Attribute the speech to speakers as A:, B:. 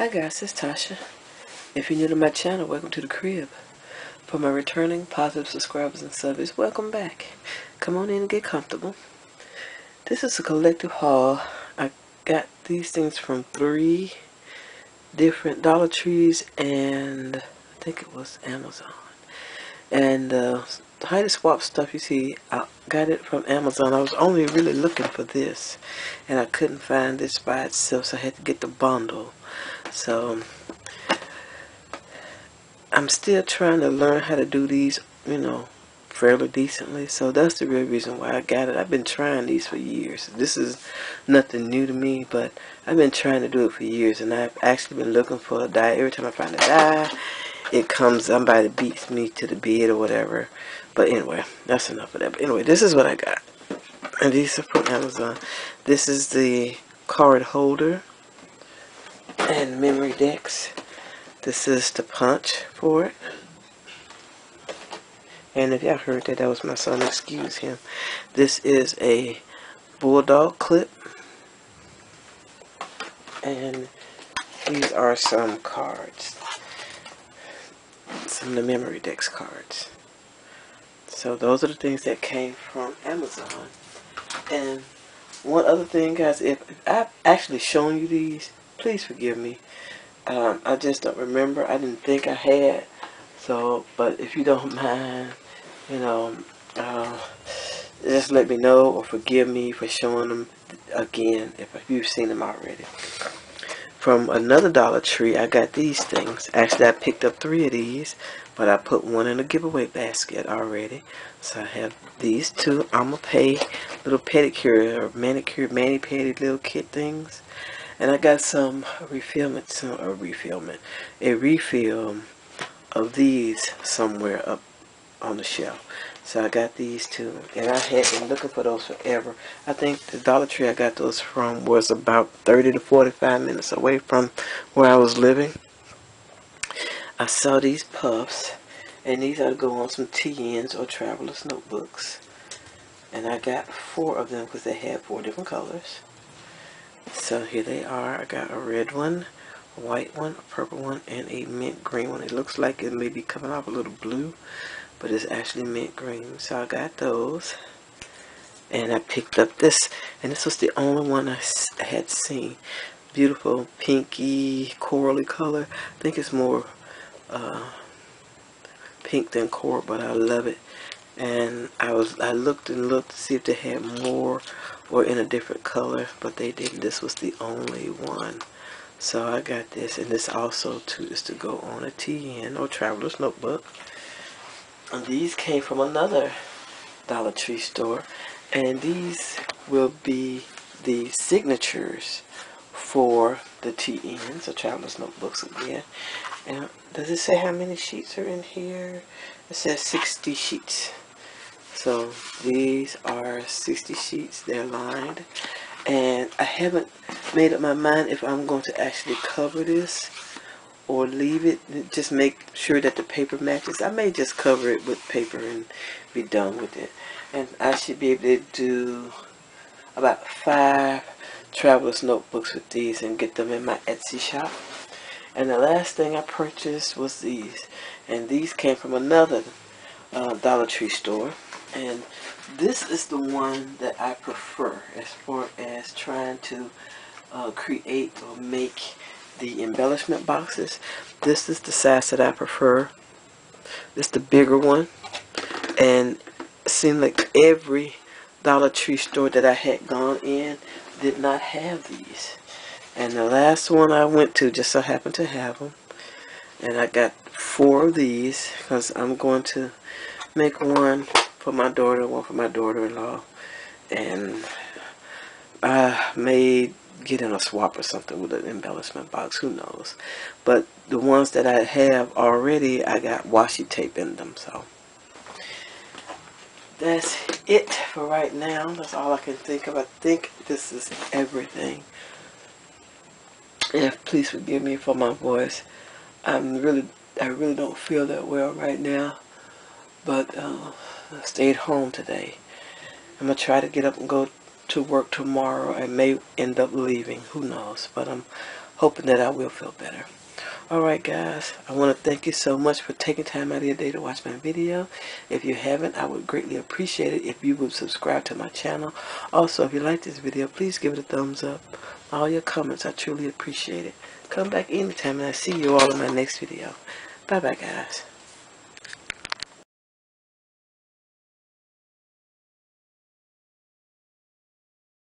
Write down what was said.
A: Hi guys, it's Tasha. If you're new to my channel, welcome to the crib. For my returning positive subscribers and subs, welcome back. Come on in and get comfortable. This is a collective haul. I got these things from three different Dollar Trees and I think it was Amazon. And uh, the Heidi Swapp stuff you see, I got it from Amazon. I was only really looking for this. And I couldn't find this by itself, so I had to get the bundle. So, I'm still trying to learn how to do these, you know, fairly decently. So that's the real reason why I got it. I've been trying these for years. This is nothing new to me, but I've been trying to do it for years. And I've actually been looking for a die. Every time I find a die, it comes, somebody beats me to the bed or whatever. But anyway, that's enough of that. But anyway, this is what I got. And these are from Amazon. This is the card holder and Memorydex. This is the punch for it. And if y'all heard that, that was my son. Excuse him. This is a bulldog clip. And these are some cards. Some of the Memorydex cards. So those are the things that came from Amazon. And one other thing, guys, if, I've actually shown you these, please forgive me. Um, I just don't remember. I didn't think I had. So, but if you don't mind, you know, uh, just let me know or forgive me for showing them again if you've seen them already. From another Dollar Tree, I got these things. Actually, I picked up three of these, but I put one in a giveaway basket already. So I have these two. I'm going to pay little pedicure or manicure, mani-pedi little kit things. And I got some refillment, some a refillment, a refill of these somewhere up on the shelf. So I got these two, and I had been looking for those forever. I think the Dollar Tree I got those from was about 30 to 45 minutes away from where I was living. I saw these puffs, and these are to go on some TNs or traveler's notebooks. And I got four of them because they had four different colors. So here they are. I got a red one, a white one, a purple one, and a mint green one. It looks like it may be coming off a little blue, but it's actually mint green. So I got those. And I picked up this, and this was the only one I had seen. Beautiful pinky, corally color. I think it's more uh, pink than coral, but I love it. And I was I looked and looked to see if they had more or in a different color but they didn't. This was the only one. So I got this and this also too is to go on a TN or traveler's notebook. And these came from another Dollar Tree store and these will be the signatures for the TNs or traveler's notebooks again. And does it say how many sheets are in here? It says 60 sheets so these are 60 sheets. They're lined. And I haven't made up my mind if I'm going to actually cover this or leave it. Just make sure that the paper matches. I may just cover it with paper and be done with it. And I should be able to do about five traveler's notebooks with these and get them in my Etsy shop. And the last thing I purchased was these. And these came from another uh, Dollar Tree store and this is the one that I prefer as far as trying to uh, create or make the embellishment boxes. This is the size that I prefer. This is the bigger one. And it seemed like every Dollar Tree store that I had gone in did not have these. And the last one I went to just so happened to have them and I got four of these because I'm going to make one for my daughter, one for my daughter-in-law, and I may get in a swap or something with an embellishment box, who knows. But the ones that I have already, I got washi tape in them, so. That's it for right now. That's all I can think of. I think this is everything. And please forgive me for my voice. I'm really, I really don't feel that well right now. But, uh, I stayed home today. I'm going to try to get up and go to work tomorrow. I may end up leaving. Who knows? But I'm hoping that I will feel better. Alright guys, I want to thank you so much for taking time out of your day to watch my video. If you haven't, I would greatly appreciate it if you would subscribe to my channel. Also, if you like this video, please give it a thumbs up. All your comments, I truly appreciate it. Come back anytime and I'll see you all in my next video. Bye bye guys.